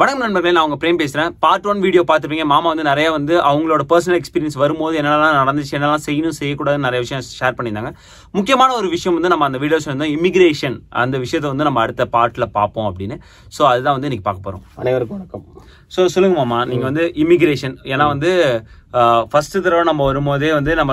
வணக்கம் நண்பர்களே நான் உங்க பிரேம் பேசுறேன். பார்ட் ஒன் வீடியோ பார்த்துருப்பீங்க. மாமா வந்து நிறைய வந்து அவங்களோட பர்சனல் எக்ஸ்பீரியன்ஸ் வரும்போது என்னெல்லாம் நடந்துச்சு என்னெல்லாம் செய்யணும் செய்யக்கூடாதுன்னு நிறைய விஷயம் ஷேர் பண்ணியிருந்தாங்க. முக்கியமான ஒரு விஷயம் வந்து நம்ம அந்த வீடியோஸ் வந்து இமிகிரேஷன் அந்த விஷயத்தை வந்து நம்ம அடுத்த பார்ட்ல பார்ப்போம் அப்படின்னு. ஸோ அதுதான் வந்து இன்னைக்கு பார்க்க போறோம். அனைவருக்கும் வணக்கம். ஸோ சொல்லுங்க மாமா நீங்க வந்து இமிகிரேஷன் ஏன்னா வந்து ஃபர்ஸ்ட் தடவை நம்ம வரும்போதே வந்து நம்ம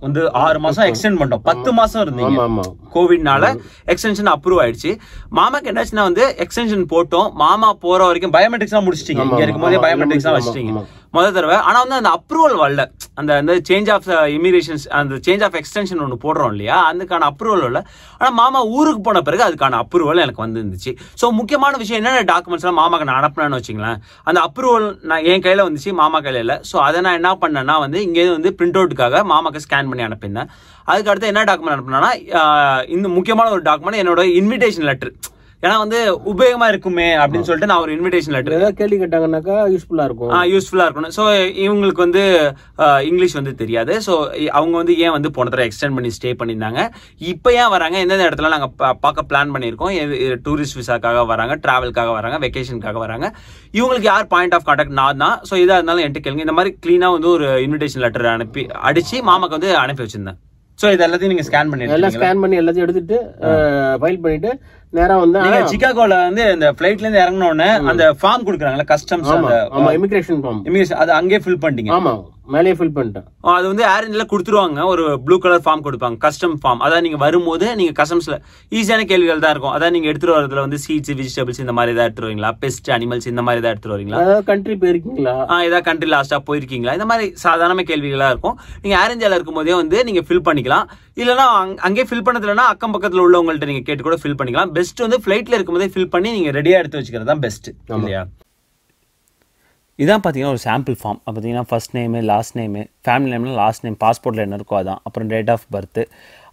வந்து ஆறு மாசம் எக்ஸ்டெண்ட் பண்ணிட்டோம். பத்து மாசம் இருந்தீங்க. கோவிட்னால எக்ஸ்டென்ஷன் அப்ரூவ் ஆயிடுச்சு. மாமாக்கு என்னாச்சுன்னா வந்து எக்ஸ்டென்ஷன் போட்டோம். மாமா போற வரைக்கும் பயோமெட்ரிக்ஸ் எல்லாம் முடிச்சிட்டீங்க. இங்க இருக்கும்போதே ஆமா, பயோமெட்ரிக்ஸ் எல்லாம் வச்சிட்டீங்க. முதல் தடவை. ஆனால் வந்து அந்த அப்ரூவல் வரல. அந்த அந்த சேஞ்ச் ஆஃப் இமிகிரேஷன்ஸ் அந்த சேஞ்ச் ஆஃப் எக்ஸ்டென்ஷன் ஒன்று போடுறோம் இல்லையா? அதுக்கான அப்ரூவல் இல்ல ஆனால் மாமா ஊருக்கு போன பிறகு அதுக்கான அப்ரூவல் எனக்கு வந்துருந்துச்சு. ஸோ முக்கியமான விஷயம் என்னென்ன டாக்குமெண்ட்ஸ்லாம் மாமாக்கு நான் அனுப்பினேன்னு வச்சுங்களேன் அந்த அப்ரூவல் நான் என் கையில் வந்துச்சு மாமா கையில் இல்லை. ஸோ அதை நான் என்ன பண்ணேன்னா வந்து இங்கே வந்து பிரிண்ட் அவுட்டுக்காக மாமாக்கு ஸ்கேன் பண்ணி அனுப்பியிருந்தேன். அதுக்கு அடுத்து என்ன டாக்குமெண்ட் அனுப்பினேன்னா இந்த முக்கியமான ஒரு டாக்குமெண்ட் என்னோட இன்விடேஷன் லெட்டர் ஏன்னா வந்து உபயோகமா இருக்குமே அப்படின்னு சொல்லிட்டு நான் ஒரு இன்விடேஷன் லெட்டர் ஏதாவது கேள்வி கேட்டாங்கன்னாக்கா யூஸ்ஃபுல்லா இருக்கும். யூஸ்ஃபுல்லா இருக்கணும். ஸோ இவங்களுக்கு வந்து இங்கிலீஷ் வந்து தெரியாது. ஸோ அவங்க வந்து ஏன் வந்து போன தடவை எக்ஸ்டெண்ட் பண்ணி ஸ்டே பண்ணியிருந்தாங்க? இப்போ ஏன் வராங்க? எந்தெந்த இடத்துல நாங்கள் பார்க்க பிளான் பண்ணியிருக்கோம்? டூரிஸ்ட் விசாக்காக வராங்க டிராவலுக்காக வராங்க வெக்கேஷனுக்காக வராங்க. இவங்களுக்கு யார் பாயிண்ட் ஆஃப் கான்டாக்ட் நான் தான். ஸோ இதாக இருந்தாலும் என்கிட்ட கேளுங்க. இந்த மாதிரி க்ளீனாக வந்து ஒரு இன்விடேஷன் லெட்டர் அனுப்பி அடிச்சு மாமாக்கு வந்து அனுப்பி வச்சிருந்தேன். ஸோ இது எல்லாத்தையும் நீங்கள் ஸ்கேன் எல்லாம் பண்ணிருக்கீங்க ஸ்கேன் பண்ணி எல்லாத்தையும் எடுத்துட்டு ஃபைல் பண்ணிட்டு நேரா வந்து நீங்க சிகாகோல வந்து இந்த ஃபிளைட்ல இருந்து இறங்கின உடனே அந்த ஃபார்ம் கொடுக்குறாங்கல்ல கஸ்டம்ஸ் ஆமா அந்த ஆமா இமிகிரேஷன் ஃபார்ம் immigration, அது அங்கேயே ஃபில் பண்ணிட்டீங்க. ஆமா மேலேயே ஃபில் பண்ணிட்டேன். அது வந்து ஏர் இந்தியால கொடுத்துருவாங்க ஒரு ப்ளூ கலர் ஃபார்ம் கொடுப்பாங்க கஸ்டம் ஃபார்ம் அதாவது நீங்க வரும்போது நீங்க கஸ்டம்ஸ்ல ஈஸியான கேள்விகள் தான் இருக்கும். அதாவது நீங்க எடுத்துட்டு வரதுல வந்து சீட்ஸ் வெஜிடபிள்ஸ் இந்த மாதிரி ஏதாவது எடுத்துட்டு வரீங்களா? பெஸ்ட் அனிமல்ஸ் இந்த மாதிரி ஏதாவது எடுத்துட்டு வரீங்களா? அதாவது கண்ட்ரி போயிருக்கீங்களா? ஆ, ஏதாவது கண்ட்ரி லாஸ்டா போயிருக்கீங்களா? இந்த மாதிரி சாதாரண கேள்விகளா இருக்கும். நீங்க ஏர் இந்தியால இருக்கும்போதே வந்து நீங்க ஃபில் பண்ணிக்கலாம். இல்லைன்னா அங்க- ஃபில் பண்ணதுலன்னா அக்கம் பக்கத்துல உள்ளவங்கள்ட்ட நீங்க கேட்டு கூட ஃபில் பண்ணிக்கலாம். பெஸ்ட் வந்து ஃபிளைட்ல இருக்கும்போதே ஃபில் பண்ணி நீங்க ரெடியா எடுத்து வச்சுக்கிறது தான் பெஸ்ட் இல்லையா? இதான் பார்த்தீங்கன்னா ஒரு சாம்பிள் ஃபார்ம் பார்த்தீங்கன்னா first name last name family நேம்ல லாஸ்ட் நேம் பாஸ்போர்ட்டில் என்ன இருக்கோ அதான். அப்புறம் டேட் ஆஃப் பர்த்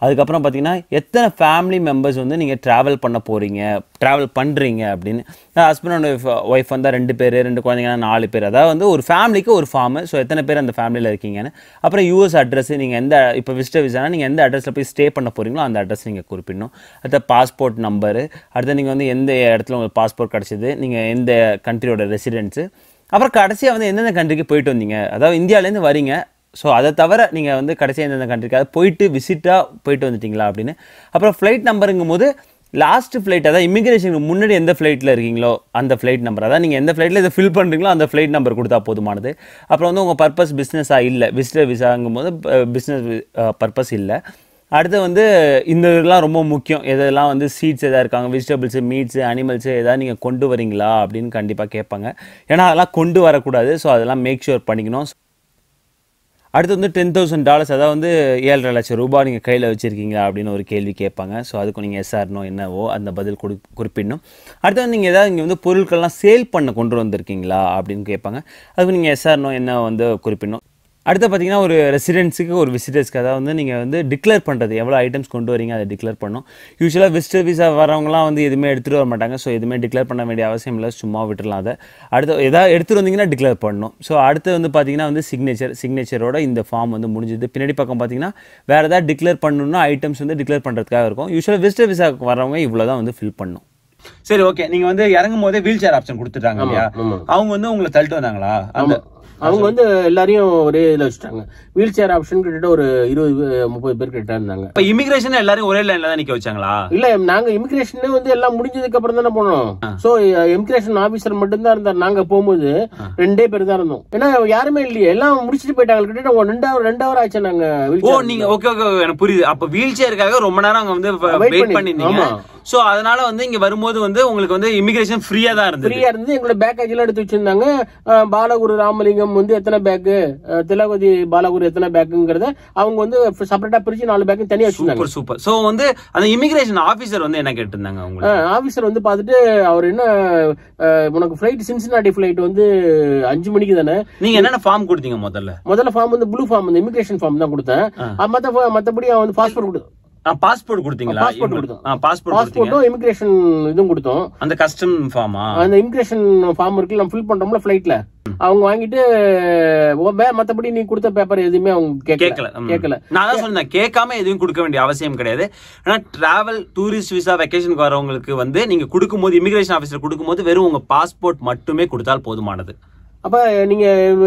அதுக்கப்புறம் பார்த்தீங்கன்னா எத்தனை ஃபேமிலி மெம்பர்ஸ் வந்து நீங்கள் ட்ராவல் பண்ண போகிறீங்க ட்ராவல் பண்ணுறீங்க அப்படின்னு. ஹஸ்பண்ட் அண்ட் ஒய்ஃப் ஒய்ஃப் வந்தால் ரெண்டு பேர் ரெண்டு குழந்தைங்க நாலு பேர். அதாவது வந்து ஒரு ஃபேமிலிக்கு ஒரு ஃபார்மு ஸோ எத்தனை பேர் அந்த ஃபேமிலியில் இருக்கீங்கன்னு. அப்புறம் யூஎஸ் அட்ரஸ் நீங்கள் எந்த இப்போ விசிட்டர் விசானா நீங்கள் எந்த அட்ரஸில் போய் ஸ்டே பண்ண போகிறீங்களோ அந்த அட்ரஸ் நீங்கள் குறிப்பிடணும். அடுத்த பாஸ்போர்ட் நம்பரு அடுத்து நீங்கள் வந்து எந்த இடத்துல உங்களுக்கு பாஸ்போர்ட் கிடச்சிது நீங்கள் எந்த கண்ட்ரியோட ரெசிடென்ஸு அப்புறம் கடைசியாக வந்து எந்தெந்த கண்ட்ரிக்கு போயிட்டு வந்தீங்க? அதாவது இந்தியாவிலேருந்து வரீங்க. ஸோ அதை தவிர நீங்கள் வந்து கடைசியாக எந்தெந்த கண்ட்ரிக்காக போயிட்டு விசிட்டாக போயிட்டு வந்துட்டிங்களா அப்படின்னு. அப்புறம் ஃப்ளைட் நம்பருங்கும் போது லாஸ்ட் ஃப்ளைட் அதாவது இமிக்ரேஷனுக்கு முன்னாடி எந்த ஃப்ளைட்டில் இருக்கீங்களோ அந்த ஃப்ளைட் நம்பர் அதாவது நீங்கள் எந்த ஃப்ளைட்டில் இதை ஃபில் பண்ணுறீங்களோ அந்த ஃப்ளைட் நம்பர் கொடுத்தா போதுமானது. அப்புறம் வந்து உங்கள் பர்பஸ் பிஸ்னஸாக இல்லை. விசிட்டர் விசாங்கும் போது பிஸ்னஸ் பர்பஸ் இல்லை. அடுத்து வந்து இந்த இதெல்லாம் ரொம்ப முக்கியம். எதெல்லாம் வந்து சீட்ஸ் எதாவது இருக்காங்க? வெஜிடபிள்ஸு மீட்ஸு அனிமல்ஸு எதாவது நீங்கள் கொண்டு வரீங்களா அப்படின்னு கண்டிப்பாக கேட்பாங்க. ஏன்னா அதெல்லாம் கொண்டு வரக்கூடாது. ஸோ அதெல்லாம் மேக் ஷுர் பண்ணிக்கணும். அடுத்து வந்து டென் தௌசண்ட் டாலர்ஸ் அதாவது வந்து ஏழரை லட்சம் ரூபாய் நீங்கள் கையில் வச்சுருக்கீங்களா அப்படின்னு ஒரு கேள்வி கேட்பாங்க. ஸோ அதுக்கு நீங்கள் எஸ்ஆர்னோ என்னவோ அந்த பதில் கொடு குறிப்பிடணும். அடுத்து வந்து நீங்கள் ஏதாவது இங்கே வந்து பொருட்கள்லாம் சேல் பண்ண கொண்டு வந்திருக்கீங்களா அப்படின்னு கேட்பாங்க. அதுக்கு நீங்கள் எஸ்ஆர்னோ என்ன வந்து குறிப்பிடணும். அடுத்து பார்த்தீங்கன்னா ஒரு ரெசிடென்ஸுக்கு ஒரு விசிட்டர்ஸ்க்கு அதாவது வந்து நீங்கள் வந்து டிக்ளேர் பண்ணுறது எவ்வளோ ஐட்டம்ஸ் கொண்டு வரீங்க அதை டிக்ளேர் பண்ணணும். யூஸ்வலாக விசிட்டர் விசா வரவங்கலாம் வந்து எதுவுமே எடுத்துகிட்டு வர மாட்டாங்க. ஸோ எதுவுமே டிக்ளேர் பண்ண வேண்டிய அவசியம் இல்லை. சும்மா விட்டுறலாம் அதை. அடுத்து எதாவது எடுத்துகிட்டு வந்தீங்கன்னா டிக்ளேர் பண்ணணும். ஸோ அடுத்து வந்து பார்த்தீங்கன்னா வந்து சிக்னேச்சர் சிக்னேச்சரோட இந்த ஃபார்ம் வந்து முடிஞ்சது. பின்னாடி பக்கம் பார்த்தீங்கன்னா வேறு ஏதாவது டிக்ளேர் பண்ணணும்னா ஐட்டம்ஸ் வந்து டிக்ளேர் பண்ணுறதுக்காக இருக்கும். யூஸ்வலாக விசிட்டர் விசாக்கு வரவங்க இவ்வளோ தான் வந்து ஃபில் பண்ணணும். சரி ஓகே நீங்க வந்து இறங்கும் போதே வீல் சேர் ஆப்ஷன் கொடுத்துட்டாங்க இல்லையா அவங்க வந்து உங்களை தள்ளிட்டு வந்தாங்களா? ஆமா. அவங்க வந்து எல்லாரையும் ஒரே இதுல வச்சுட்டாங்க. வீல் சேர் ஆப்ஷன் கிட்ட ஒரு இருபது முப்பது பேர் கிட்ட இருந்தாங்க. இப்ப இமிகிரேஷன் எல்லாரும் ஒரே லைன்ல தான் நிக்க வச்சாங்களா? இல்ல நாங்க இமிகிரேஷன் வந்து எல்லாம் முடிஞ்சதுக்கு அப்புறம் தானே போனோம். சோ இமிகிரேஷன் ஆபீசர் மட்டும் தான் இருந்தார். நாங்க போகும்போது ரெண்டே பேர் தான் இருந்தோம். ஏன்னா யாருமே இல்லையே. எல்லாம் முடிச்சிட்டு போயிட்டாங்க. கிட்ட ரெண்டு ஹவர் ரெண்டு ஹவர் ஆச்சு நாங்க ஓ நீங்க ஓகே ஓகே எனக்கு புரியுது. அப்ப வீல் சேருக்காக ரொம்ப நேரம் அங்க வந்து வெயிட் பண்ணி- பண்ணிருந்தீங்க சோ அதனால வந்து இங்க வரும்போது வந்து உங்களுக்கு வந்து இமிகிரேஷன் ஃப்ரீயா தான் இருந்தது. ஃப்ரீயா இருந்து எங்களோட பேக்கேஜ் எல்லாம் எடுத்து வச்சிருந்தாங்க. பாலகுரு ராமலிங்கம் வந்து எத்தனை பேக்கு திலகவதி பாலகுரு எத்தனை பேக்குங்கிறத அவங்க வந்து செப்பரேட்டா பிரிச்சு நாலு பேக்கு தனியா வச்சிருந்தாங்க. சூப்பர் சூப்பர் சோ வந்து அந்த இமிகிரேஷன் ஆபீசர் வந்து என்ன கேட்டிருந்தாங்க உங்களுக்கு? ஆபீசர் வந்து பார்த்துட்டு அவர் என்ன உனக்கு ஃபிளைட் சின்சினாட்டி ஃபிளைட் வந்து அஞ்சு மணிக்கு தானே? நீங்க என்னென்ன ஃபார்ம் கொடுத்தீங்க முதல்ல? முதல்ல ஃபார்ம் வந்து ப்ளூ ஃபார்ம் வந்து இமிகிரேஷன் ஃபார்ம் தான் கொடுத்தேன். fa- மத்தபடி அவன் வந்து பாஸ்போர்ட் கொடு பாஸ்போர்ட் கொடுத்தீங்களா? passport கொடுத்தோம். பாஸ்போர்ட் பாஸ்போர்ட்டும் இமிகிரேஷன் இதுவும் கொடுத்தோம். அந்த கஸ்டம் ஃபார்மா அந்த இமிகிரேஷன் ஃபார்ம் இருக்கு நம்ம ஃபில் பண்றோம்ல ஃபிளைட்ல அவங்க வாங்கிட்டு மத்தபடி நீ கொடுத்த பேப்பர் எதுவுமே அவங்க கேட்கல. கேட்கல. நான் தான் சொன்னேன் கேட்காம எதுவும் கொடுக்க வேண்டிய அவசியம் கிடையாது. ஆனா டிராவல் டூரிஸ்ட் விசா வெக்கேஷனுக்கு வரவங்களுக்கு வந்து நீங்க கொடுக்கும்போது இமிகிரேஷன் ஆஃபீஸர் கொடுக்கும்போது வெறும் உங்க பாஸ்போர்ட் மட்டுமே கொடுத்தால் போதுமானது. அப்ப நீங்க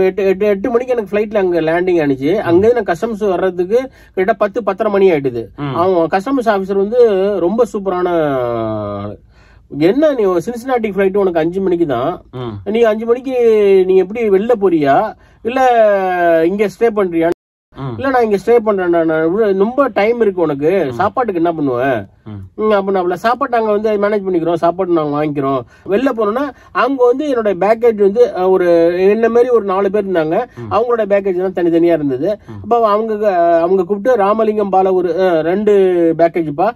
எட்டு எட்டு எட்டு மணிக்கு எனக்கு ஃபிளைட்ல அங்க லேண்டிங் ஆனிச்சு அங்க நான் கஸ்டம்ஸ் வர்றதுக்கு கிட்ட பத்து பத்தரை மணி ஆயிடுது. அவன் கஸ்டம்ஸ் ஆபீசர் வந்து ரொம்ப சூப்பரான. என்ன நீ சின்சினாட்டி ஃபிளைட் உனக்கு அஞ்சு மணிக்கு தான். நீ அஞ்சு மணிக்கு நீ எப்படி வெளில போறியா இல்ல இங்க ஸ்டே பண்றியா. இல்ல நான் இங்க ஸ்டே பண்றேன் நான் ரொம்ப டைம் இருக்கு உனக்கு சாப்பாட்டுக்கு என்ன பண்ணுவேன் அப்ப நான் சாப்பாடு நாங்க வந்து மேனேஜ் பண்ணிக்கிறோம் சாப்பாடு நாங்க வாங்கிக்கிறோம். வெளில போனோம்னா அவங்க வந்து என்னோட பேக்கேஜ் வந்து ஒரு என்ன மாதிரி ஒரு நாலு பேர் இருந்தாங்க. அவங்களோட பேக்கேஜ் எல்லாம் தனித்தனியா இருந்தது. அப்ப அவங்க அவங்க கூப்பிட்டு ராமலிங்கம் பாலகுரு ரெண்டு பேக்கேஜ்ப்பா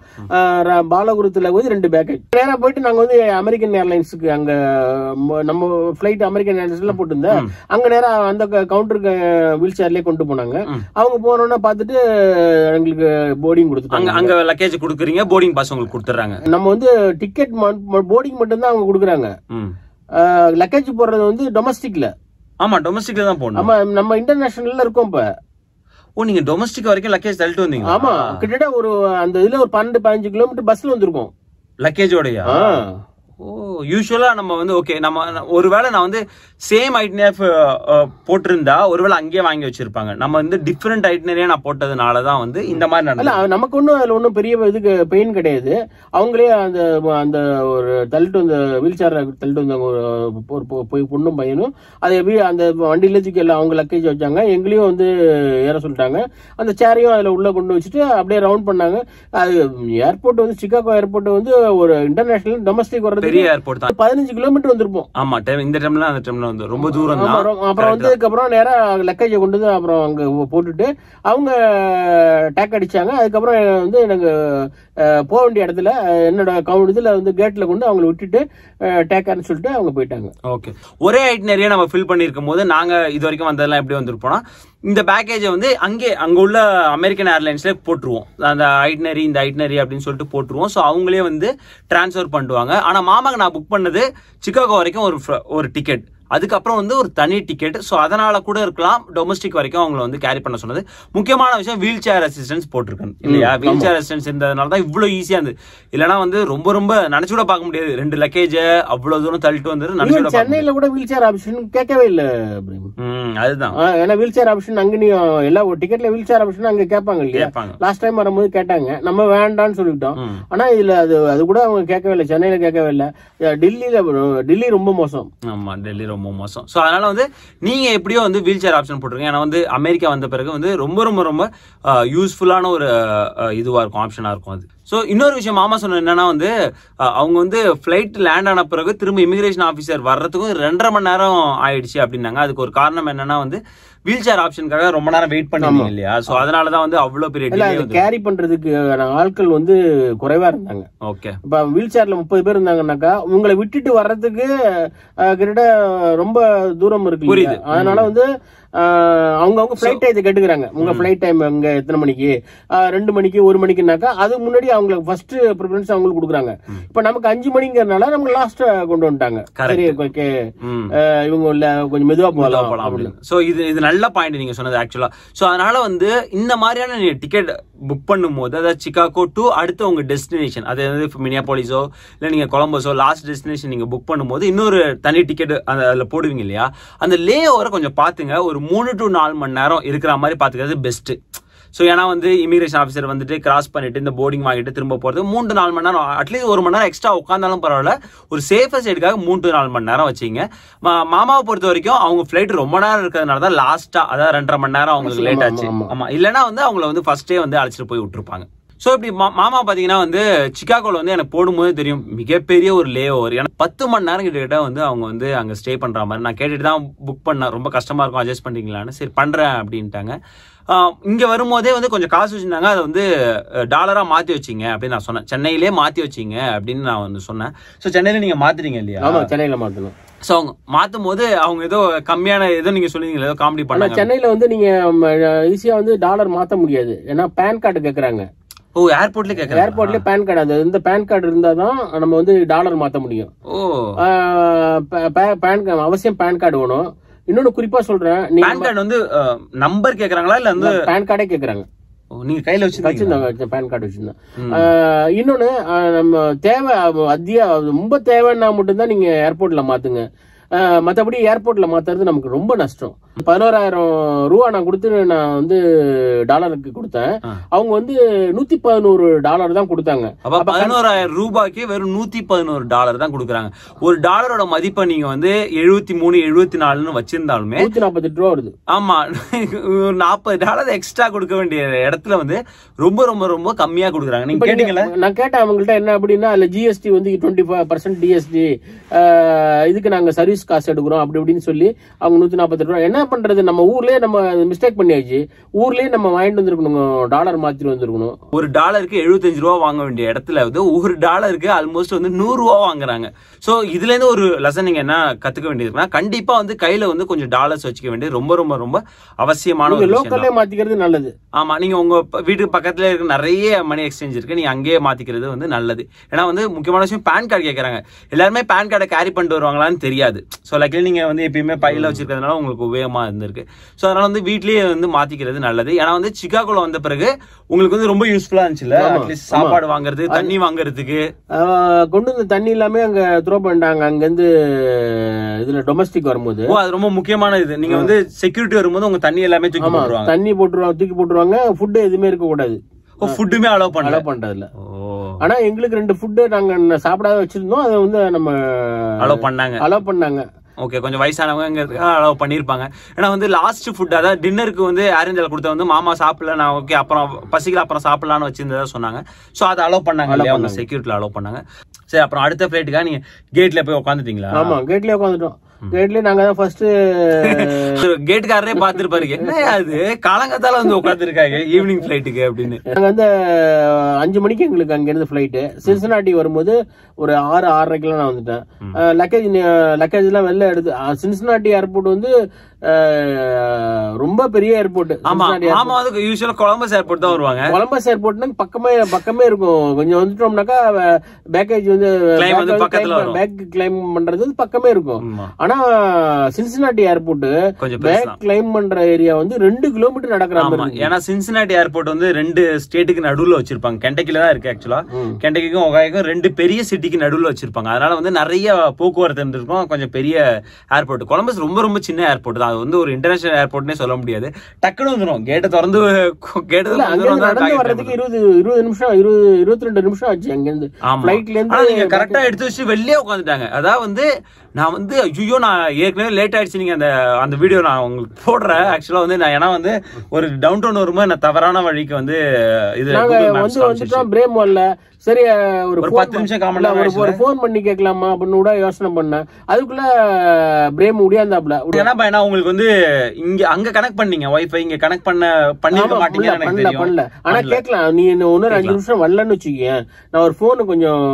பாலகுருத்துல வந்து ரெண்டு பேக்கேஜ் நேரா போயிட்டு நாங்க வந்து அமெரிக்கன் ஏர்லைன்ஸுக்கு அங்க நம்ம ஃபிளைட் அமெரிக்கன் ஏர்லைன்ஸ்ல போட்டிருந்தேன். அங்க நேரா அந்த கவுண்டருக்கு வீல் சேர்லயே கொண்டு போனாங்க. அவங்க போனோம்னா பார்த்துட்டு எங்களுக்கு போர்டிங் அங்க கொடுத்துட்டாங்க. அங்க லக்கேஜ் கொடுக்குறீங்க போர்டிங் பாஸ் உங்களுக்கு கொடுத்துறாங்க நம்ம வந்து டிக்கெட் போர்டிங் மட்டும்தான் அவங்க கொடுக்குறாங்க. லக்கேஜ் போடுறது வந்து டொமஸ்டிக்ல ஆமா டொமஸ்டிக்ல தான் போடணும். நம்ம நம்ம இன்டர்நேஷனல்ல இருக்கோம் இப்ப. ஓ நீங்க டொமஸ்டிக் வரைக்கும் லக்கேஜ் தள்ளிட்டு வந்தீங்க ஆமா கிட்டத்தட்ட ஒரு அந்த இதுல ஒரு பன்னெண்டு பதினஞ்சு கிலோமீட்டர் பஸ்ல வந்திருக்கோம். லக்கேஜோடயா ஆ. ஓ யூஸ்வலா நம்ம வந்து ஓகே நம்ம ஒருவேளை நான் வந்து சேம் ஐட்னேஃப் போட்டிருந்தா ஒருவேளை அங்கேயே வாங்கி வச்சிருப்பாங்க. நம்ம வந்து டிஃப்ரெண்ட் ஐட்னரியா நான் போட்டதுனால தான் வந்து இந்த மாதிரி நடந்தது. நமக்கு ஒன்றும் அதுல ஒன்றும் பெரிய இதுக்கு பெயின் கிடையாது. அவங்களே அந்த அந்த ஒரு தள்ளிட்டு வந்த வீல் சேர் தள்ளிட்டு வந்தாங்க ஒரு ஒரு பொ- பொ- பொண்ணும் பையனும் அதை எப்படி அந்த வண்டியில தூக்கி எல்லாம் அவங்க லக்கேஜ் வச்சாங்க. எங்களையும் வந்து ஏற சொல்லிட்டாங்க. அந்த சேரையும் அதுல உள்ள கொண்டு வச்சுட்டு அப்படியே ரவுண்ட் பண்ணாங்க. அது ஏர்போர்ட் வந்து சிகாகோ ஏர்போர்ட் வந்து ஒரு இன்டர்நேஷனல் டொமஸ்டிக் வர்றதுக்கு பெரிய ஏர்போர்ட் தான். பதினஞ்சு கிலோமீட்டர் வந்திருப்போம். ஆமா time- இந்த டைம்ல அந்த டைம்ல ரொம்ப தூரம் ஆமா, தான் ரொ- அப்புறம் வந்ததுக்கு அப்புறம் நேரா லக்கேஜை கொண்டு வந்து அப்புறம் அங்க போட்டுட்டு அவங்க டேக் அடிச்சாங்க. அதுக்கப்புறம் வந்து எனக்கு போக வேண்டிய இடத்துல என்னோட கவுண்ட் இதுல வந்து கேட்ல கொண்டு அவங்களை விட்டுட்டு டேக்கர்னு சொல்லிட்டு அவங்க போயிட்டாங்க. ஓகே ஒரே ஐட்னரியா நம்ம ஃபில் பண்ணிருக்கும் போது நாங்க இது வரைக்கும் வந்ததெல்லாம் எப்படி வந்திருப்போம்னா இந்த பேக்கேஜை வந்து அங்கே அங்க உள்ள அமெரிக்கன் ஏர்லைன்ஸ்ல போட்டுருவோம். அந்த ஐட்னரி இந்த ஐட்னரி அப்படின்னு சொல்லிட்டு போட்டுருவோம். ஸோ அவங்களே வந்து டிரான்ஸ்ஃபர் பண்ணுவாங்க. ஆனா மாமாக்கு நான் புக் பண்ணது சிக்காகோ வரைக்கும் ஒரு ஒரு டிக்கெட் அதுக்கப்புறம் வந்து ஒரு தனி டிக்கெட் ஸோ அதனால கூட இருக்கலாம். டொமஸ்டிக் வரைக்கும் அவங்கள வந்து கேரி பண்ண சொன்னது. முக்கியமான விஷயம் வீல் சேர் அசிஸ்டன்ஸ் போட்டிருக்கேன் இல்லையா? வீல் சேர் அசிஸ்டன்ஸ் இருந்ததுனால தான் இவ்வளவு ஈஸியா இருந்தது. இல்லைன்னா வந்து ரொம்ப ரொம்ப நினைச்சு கூட பார்க்க முடியாது. ரெண்டு லக்கேஜ் அவ்வளவு தூரம் தள்ளிட்டு வந்து நினைச்சு கூட சென்னையில கூட வீல் சேர் ஆப்ஷன் கேட்கவே இல்ல அதுதான். ஏன்னா வீல் சேர் ஆப்ஷன் அங்க நீ எல்லா டிக்கெட்ல வீல் சேர் ஆப்ஷன் அங்க கேட்பாங்க இல்லையா? லாஸ்ட் டைம் வரும்போது கேட்டாங்க. நம்ம வேண்டாம்னு சொல்லிட்டோம். ம். ஆனா இதுல அது அது கூட அவங்க கேட்கவே இல்லை. சென்னையில கேட்கவே இல்லை. டெல்லியில டெல்லி ரொம்ப மோசம். ஆமா டெல்லி ரொம்ப மோசம். ஸோ அதனால் வந்து நீங்கள் எப்படியோ வந்து வீல் சேர் ஆப்ஷன் போட்டிருக்கீங்க. ஏன்னா வந்து அமெரிக்கா வந்த பிறகு வந்து ரொம்ப ரொம்ப ரொம்ப யூஸ்ஃபுல்லான ஒரு இதுவாக இருக்கும் ஆப்ஷனாக இருக்கும் அது. ஸோ இன்னொரு விஷயம் மாமா சொன்ன என்னன்னா வந்து அவங்க வந்து ஃபிளைட் லேண்ட் ஆன பிறகு திரும்ப இமிகிரேஷன் ஆஃபீஸர் வர்றதுக்கும் ரெண்டரை மணி நேரம் ஆயிடுச்சு அப்படின்னாங்க. அதுக்கு ஒரு காரணம் என்னன்னா வந்து வீல் சேர் ஆப்ஷனுக்காக ரொம்ப நேரம் வெயிட் பண்ணுவீங்க இல்லையா? ஸோ அதனால தான் வந்து அவ்வளோ பெரிய கேரி பண்றதுக்கு ஆட்கள் வந்து குறைவா இருந்தாங்க. ஓகே இப்ப வீல் சேர்ல முப்பது பேர் இருந்தாங்கன்னாக்கா உங்களை விட்டுட்டு வர்றதுக்கு கிட்டத்தட்ட ரொம்ப தூரம் இருக்கு புரியுது. அதனால வந்து அவங்க அவங்க ஃபிளைட் டயத்தை கேட்டுக்கிறாங்க. உங்க ஃபிளைட் டைம் அங்க எத்தனை மணிக்கு? ரெண்டு மணிக்கு ஒரு மணிக்குனாக்கா அது முன்னாடி அவங்களுக்கு ஃபர்ஸ்ட் ப்ரிஃபரன்ஸ் அவங்களுக்கு கொடுக்குறாங்க. இப்ப நமக்கு அஞ்சு மணிங்கிறதுனால நமக்கு லாஸ்ட் கொண்டு வந்துட்டாங்க. சரி ஓகே இவங்க இல்ல கொஞ்சம் மெதுவா போகலாம் அப்படின்னு. ஸோ இது இது நல்ல பாயிண்ட் நீங்க சொன்னது ஆக்சுவலா ஸோ அதனால வந்து இந்த மாதிரியான நீங்க டிக்கெட் புக் பண்ணும்போது அதாவது சிகாகோ டு அடுத்த உங்க டெஸ்டினேஷன் அது வந்து மினியாபாலிஸோ இல்லை நீங்க கொலம்பஸோ லாஸ்ட் டெஸ்டினேஷன் நீங்க புக் பண்ணும்போது இன்னொரு தனி டிக்கெட் அந்த அதில் போடுவீங்க இல்லையா? அந்த லே ஓவரை கொஞ்சம் பார்த்துங்க ஒரு மூணு டு நாலு மணி நேரம் இருக்கிற மாதிரி பார்த்துக்கிறது பெஸ்ட் ஸோ ஏன்னா வந்து இமிகிரேஷன் ஆஃபீஸர் வந்துட்டு கிராஸ் பண்ணிட்டு இந்த போர்டிங் வாங்கிட்டு திரும்ப போறது மூணு நாலு மணி நேரம் அட்லீஸ்ட் ஒரு மணி நேரம் எக்ஸ்ட்ரா உட்காந்தாலும் பரவாயில்ல. ஒரு சேஃபர் சைடுக்காக to நாலு மணி நேரம் வச்சிங்க. மா- மாமாவை பொறுத்த வரைக்கும் அவங்க ஃபிளைட் ரொம்ப நேரம் இருக்கிறதுனால தான் லாஸ்டா அதாவது ரெண்டரை மணி நேரம் அவங்களுக்கு லேட் ஆச்சு. ஆமா. ஆமா. இல்லைன்னா வந்து அவங்கள வந்து ஃபர்ஸ்டே வந்து அழைச்சிட்டு போய் விட்டுருப்பாங்க. ஸோ இப்படி மா- மாமா பாத்தீங்கன்னா வந்து சிகாகோல வந்து எனக்கு போடும்போது தெரியும் மிகப்பெரிய ஒரு லே ஓவர் ஏன்னா பத்து மணி நேரம் கிட்ட வந்து அவங்க வந்து அங்க ஸ்டே பண்ற மாதிரி. நான் கேட்டுட்டு தான் புக் பண்ணேன். ரொம்ப கஷ்டமா இருக்கும் அட்ஜஸ்ட் பண்றீங்களான்னு சரி பண்றேன் அப்படின்ட்டாங்க. இங்க வரும்போதே வந்து கொஞ்சம் காசு வச்சிருந்தாங்க. அதை வந்து டாலரா மாத்தி வச்சீங்க அப்படின்னு நான் சொன்னேன். சென்னையிலே மாத்தி வச்சீங்க அப்படின்னு நான் வந்து சொன்னேன். ஸோ சென்னையில நீங்க மாத்துறீங்க இல்லையா? ஆமா சென்னையில மாத்தணும். ஸோ அவங்க மாத்தும் போது அவங்க ஏதோ கம்மியான ஏதோ நீங்க சொல்லுவீங்களா ஏதோ காமெடி பண்ணாங்க. சென்னையில வந்து நீங்க ஈஸியா வந்து டாலர் மாத்த முடியாது. ஏன்னா பேன் கார்டு கேக்குறாங்க. ஓ ஏர்போர்ட்ல கேட்கறேன் ஏர்போர்ட்லயே பேன் கார்டு அது இந்த பேன் கார்டு இருந்தாதான் நம்ம வந்து டாலர் மாத்த முடியும். ஓ. பேன் அவசியம் பேன் கார்டு வேணும். இன்னொன்னு குறிப்பா சொல்றேன். பேன் கார்டு வந்து நம்பர் கேக்குறாங்களா? இல்ல வந்து பேன் கார்டே கேக்குறாங்க. நீங்க கையில வச்சிருக்கீங்க வச்சிருந்தாங்க பேன் கார்டு வச்சிருந்தேன். இன்னொன்னு நம்ம தேவை அத்தியா ரொம்ப தேவைன்னா மட்டும்தான் நீங்க ஏர்போர்ட்ல மாத்துங்க. ஆஹ் மத்தபடி ஏர்போர்ட்ல மாத்துறது நமக்கு ரொம்ப நஷ்டம். பதினோராயிரம் ரூபா நான் கொடுத்து நான் வந்து டாலருக்கு கொடுத்தேன். அவங்க வந்து நூத்தி பதினோரு டாலர் தான் கொடுத்தாங்க. அப்ப பதினோராயிரம் ரூபாய்க்கு வெறும் நூத்தி பதினோரு டாலர் தான் கொடுக்குறாங்க. ஒரு டாலரோட மதிப்பை நீங்க வந்து எழுபத்தி மூணு எழுபத்தி நாலுன்னு வச்சிருந்தாலுமே நூத்தி நாற்பத்தெட்டு ரூபா வருது. ஆமா நாற்பது டாலர் எக்ஸ்ட்ரா கொடுக்க வேண்டிய இடத்துல வந்து ரொம்ப ரொம்ப ரொம்ப கம்மியா கொடுக்குறாங்க. நீங்க கேட்டீங்களா நான் கேட்டேன் அவங்கள்ட்ட என்ன அப்படின்னா அதுல ஜிஎஸ்டி வந்து டுவெண்ட்டி ஃபைவ் பர்சன்ட் டிஎஸ்டி இதுக்கு நாங்க சர்வீஸ் காசு எடுக்கிறோம் அப்படி இப்படின்னு சொல்லி அவங்க நூத்தி நாற்பத்தெட்டு ரூபா. என்ன பண்றது? நம்ம ஊர்லயே நம்ம மிஸ்டேக் பண்ணியாச்சு. ஊர்லயே நம்ம வாங்கிட்டு வந்திருக்கணும். டாலர் மாத்திட்டு வந்திருக்கணும். ஒரு டாலருக்கு எழுபத்தஞ்சு ரூபா வாங்க வேண்டிய இடத்துல வந்து ஒரு டாலருக்கு ஆல்மோஸ்ட் வந்து நூறு ரூபா வாங்குறாங்க. சோ இதுல இருந்து ஒரு லெசன் நீங்க என்ன கத்துக்க வேண்டியதுன்னா கண்டிப்பா வந்து கையில வந்து கொஞ்சம் டாலர்ஸ் வச்சுக்க வேண்டியது ரொம்ப ரொம்ப ரொம்ப அவசியமான ஒரு லோக்கல்லே மாத்திக்கிறது நல்லது. ஆமா நீங்க உங்க வீட்டுக்கு பக்கத்துல இருக்க நிறைய மணி எக்ஸ்சேஞ்ச் இருக்கு. நீங்க அங்கேயே மாத்திக்கிறது வந்து நல்லது. ஏன்னா வந்து முக்கியமான விஷயம் பேன் கார்டு கேக்குறாங்க. எல்லாருமே பேன் கார்டை கேரி பண்ணிட்டு வருவாங்களான்னு தெரியாது. ஸோ லைக்லி நீங்க வந்து எப்பயுமே பையில வச்சிருக்கிறதுனால உங்களுக்கு உபயோகமா இருந்திருக்கு. ஸோ அதனால வந்து வீட்லயே வந்து மாத்திக்கிறது நல்லது. ஏன்னா வந்து சிகாகோல வந்த பிறகு உங்களுக்கு வந்து ரொம்ப யூஸ்ஃபுல்லா இருந்துச்சுல்ல அட்லீஸ்ட் சாப்பாடு வாங்குறது தண்ணி வாங்குறதுக்கு. கொண்டு வந்த தண்ணி எல்லாமே அங்க த்ரோ பண்ணிட்டாங்க. அங்க இருந்து இதுல டொமஸ்டிக் வரும்போது. ஓ அது ரொம்ப முக்கியமான இது. நீங்க வந்து செக்யூரிட்டி வரும்போது உங்க தண்ணி எல்லாமே தூக்கி போட்டுருவாங்க. தண்ணி போட்டுருவாங்க தூக்கி போட்டுருவாங்க. ஃபுட் எதுவுமே இருக்க கூடாது ஓ ஃபுட்டுமே அலோவ் பண்ணல. அலோ பண்றதுல ஓ. ஆனா எங்களுக்கு ரெண்டு ஃபுட்டு நாங்க சாப்பிடாத வச்சிருந்தோம். அதை வந்து நம்ம அலோவ் பண்ணாங்க. அலோ பண்ணாங்க. ஓகே கொஞ்சம் வயசானவங்க அலோவ் பண்ணியிருப்பாங்க ஏன்னா வந்து லாஸ்ட் ஃபுட் அதாவது டின்னருக்கு வந்து ஆரஞ்சில் கொடுத்த வந்து மாமா சாப்பிடல நான் ஓகே அப்புறம் பசிக்கல அப்புறம் சாப்பிடலாம்னு வச்சிருந்ததா சொன்னாங்க. ஸோ அதை அலோவ் பண்ணாங்க இல்லையா? அவங்க செக்யூரிட்டியில் அலோவ் பண்ணாங்க. சரி அப்புறம் அடுத்த ஃபிளைட்டுக்காக நீங்க கேட்ல போய் உட்காந்துட்டீங்களா? ஆமா கேட்லயே உட்காந்துட்டோம். கேட்லயே நாங்க தான் ஃபர்ஸ்ட் கேட்டுக்காரரே பார்த்துருப்பாரு என்ன அது காலங்கத்தால வந்து உட்காந்துருக்காங்க ஈவினிங் ஃபிளைட்டுக்கு அப்படின்னு. நாங்க வந்து அஞ்சு மணிக்கு எங்களுக்கு அங்க இருந்து ஃபிளைட்டு சின்சனாட்டி வரும்போது ஒரு ஆறு ஆறரைக்கெல்லாம் நான் வந்துட்டேன். லக்கேஜ் லக்கேஜ் எல்லாம் வெளில எடுத்து சின்சனாட்டி ஏர்போர்ட் வந்து ரொம்ப பெரிய ஏர்போர்ட் ஆமா மாமா வந்து யூஸ்வலா கொலம்பஸ் ஏர்போர்ட் தான் வருவாங்க. கொலம்பஸ் ஏர்போர்ட்னா பக்கமே பக்கமே இருக்கும். கொஞ்சம் வந்துட்டோம்னாக்கா பேக்கேஜ் வந்து. பேக் கிளைம் பண்றது வந்து பக்கமே இருக்கும். ஆமா. ஆனா சின்சினாட்டி ஏர்போர்ட் பேக் கிளைம் பண்ற ஏரியா வந்து ரெண்டு கிலோமீட்டர் நடக்கிற மாதிரி ஆமா. ஏன்னா சின்சினாட்டி ஏர்போர்ட் வந்து ரெண்டு ஸ்டேட்டுக்கு நடுவுல வச்சிருப்பாங்க. கெண்டக்கில தான் இருக்கு ஆக்சுவலா. கெண்டக்கிக்கும் ஒகாய்க்கும் ரெண்டு பெரிய சிட்டிக்கு நடுவுல வச்சிருப்பாங்க. அதனால வந்து நிறைய போக்குவரத்து இருக்கும் கொஞ்சம் பெரிய ஏர்போர்ட் கொலம்பஸ் ரொம்ப ரொம்ப சின்ன ஏர்போர்ட் தான். அது வந்து ஒரு இன்டர்நேஷனல் ஏர்போர்ட்னே சொல்ல முடியாது. டக்குனு வந்துடும் கேட்டை திறந்து கேட்டை இருந்து நடந்து வர்றதுக்கு இருபது இருபது நிமிஷம் இருபது இருபத்தி ரெண்டு நிமிஷம் ஆச்சு. அங்க இருந்து ஆமா நீங்க கரெக்டா எடுத்து வச்சு வெளியே உட்காந்துட்டாங்க அதான் வந்து நான் வந்து ஐயோ நான் ஏற்கனவே லேட் ஆயிடுச்சு நீங்க அந்த அந்த வீடியோ நான் உங்களுக்கு போடுறேன் ஆக்சுவலா வந்து நான் ஏன்னா வந்து ஒரு டவுன் டவுன் வரும்போது நான் தவறான வழிக்கு வந்து இது வந்து. வந்துட்டோம் பிரேம் வரல சரி ஒரு பத்து நிமிஷம் நேரம் ஒரு- ஒரு ஆயிடுச்சுல? போன் பண்ணி கேட்கலாமா அப்படின்னு கூட யோசனை பண்ணேன் அதுக்குள்ள பிரேம் உடையாந்தாப்ல ஏன்னா ஏன்னா உங்களுக்கு வந்து இங்க அங்க கனெக்ட் பண்ணீங்க வைஃபை இங்க கனெக்ட் பண்ண பண்ணிருக்க பண்ணல, பண்ணல, தெரியும் பண்ணல. ஆனா கேட்கலாம் நீ இன்னும் அஞ்சு நிமிஷம் வரலன்னு வச்சுக்கேன் நான் ஒரு போன் கொஞ்சம்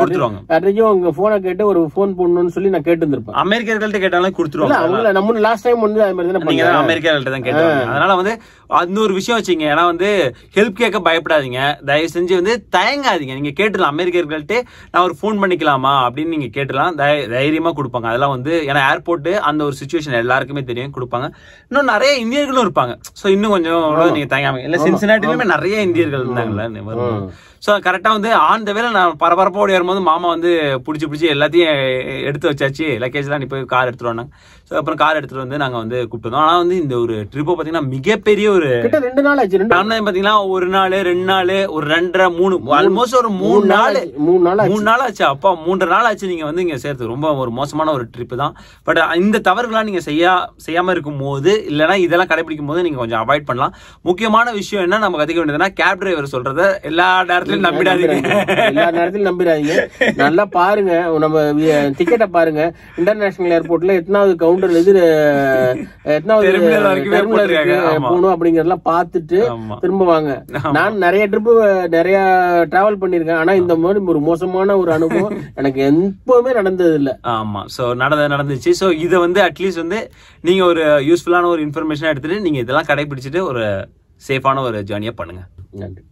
கொடுத்துருவாங்க. யாரையும் உங்க போனை கேட்டு ஒரு போன் போடணும்னு சொல்லி நான் கேட்டு இருந்திருப்பேன் அமெரிக்கர்கள்ட்ட கேட்டாலும் கொடுத்துருவாங்க. அவங்கள நம்ம லாஸ்ட் டைம் வந்து அது மாதிரி தானே நீங்க பண்ணேன் தான் கேட்டாங்க. அதனால வந்து அந்த ஒரு விஷயம் வச்சுங்க ஏன்னா வந்து ஹெல்ப் கேட்க பயப்படாதீங்க. தயவு செஞ்சு வந்து தயங்காதீங்க. நீங்க கேட்டுலாம் அமெரிக்கர்கள்ட்ட நான் ஒரு ஃபோன் பண்ணிக்கலாமா அப்படின்னு நீங்க கேட்டுலாம் தைரியமா கொடுப்பாங்க. அதெல்லாம் வந்து ஏன்னா ஏர்போர்ட் அந்த ஒரு சுச்சுவேஷன் எல்லாருக்குமே தெரியும். கொடுப்பாங்க. இன்னும் நிறைய இந்தியர்களும் இருப்பாங்க. சோ இன்னும் கொஞ்சம் நீங்க தயங்காம இல்ல சின்சினாட்டிலுமே நிறைய இந்தியர்கள் இருந்தாங்கல்ல ஸோ கரெக்டாக வந்து ஆன் த வேலை நான் பரபரப்பா ஓடி வரும்போது மாமா வந்து பிடிச்சி பிடிச்சி எல்லாத்தையும் எடுத்து வச்சாச்சு லக்கேஜ்லாம் நீ போய் கார் எடுத்துட்டு வந்தாங்க ஸோ அப்புறம் கார் எடுத்துட்டு வந்து நாங்கள் வந்து கூப்பிட்டு வந்தோம். ஆனால் வந்து இந்த ஒரு ட்ரிப்பை பார்த்தீங்கன்னா மிகப்பெரிய ஒரு ரெண்டு நாள் ஆச்சு ரெண்டு டைம் பார்த்தீங்கன்னா ஒரு நாள் ரெண்டு நாள் ஒரு ரெண்டரை மூணு ஆல்மோஸ்ட் ஒரு மூணு நாள் ஆச்சு. மூணு நாள் ஆச்சு. மூணு நாள் ஆச்சு. அப்பா மூன்று நாள் ஆச்சு நீங்க வந்து இங்க சேர்த்து. ரொம்ப ஒரு மோசமான ஒரு ட்ரிப் தான். பட் இந்த தவறுகள்லாம் நீங்க செய்யா செய்யாம இருக்கும் போது இல்லைன்னா இதெல்லாம் கடைபிடிக்கும் போது நீங்க கொஞ்சம் அவாய்ட் பண்ணலாம். முக்கியமான விஷயம் என்ன? நம்ம கத்துக்க வேண்டியதுன்னா கேப் டிரைவர் சொல்றத எல்லா நேரத்திலும் நம்பிடாதீங்க. எல்லா நேரத்திலும் நம்பிடாதீங்க. நல்லா பாருங்க. நம்ம டிக்கெட்டை பாருங்க. இன்டர்நேஷனல் ஏர்போர்ட்ல எத்தனாவது கவுண்டர் அஹ், எத்தனாவது. போகணும் அப்படிங்கறதெல்லாம் பார்த்துட்டு. திரும்ப வாங்க. நான் நிறைய ட்ரிப் நிறைய டிராவல் பண்ணிருக்கேன் ஆனா இந்த மாதிரி ஒரு மோசமான ஒரு அனுபவம் எனக்கு எப்பவுமே நடந்தது இல்ல ஆமா. சோ நடந்த நடந்துச்சு. சோ இதை வந்து அட்லீஸ்ட் வந்து நீங்க ஒரு யூஸ்ஃபுல்லான ஒரு இன்ஃபர்மேஷன் எடுத்துட்டு நீங்க இதெல்லாம் கடைபிடிச்சிட்டு ஒரு சேஃபான ஒரு ஜேர்னியை பண்ணுங்க. நன்றி.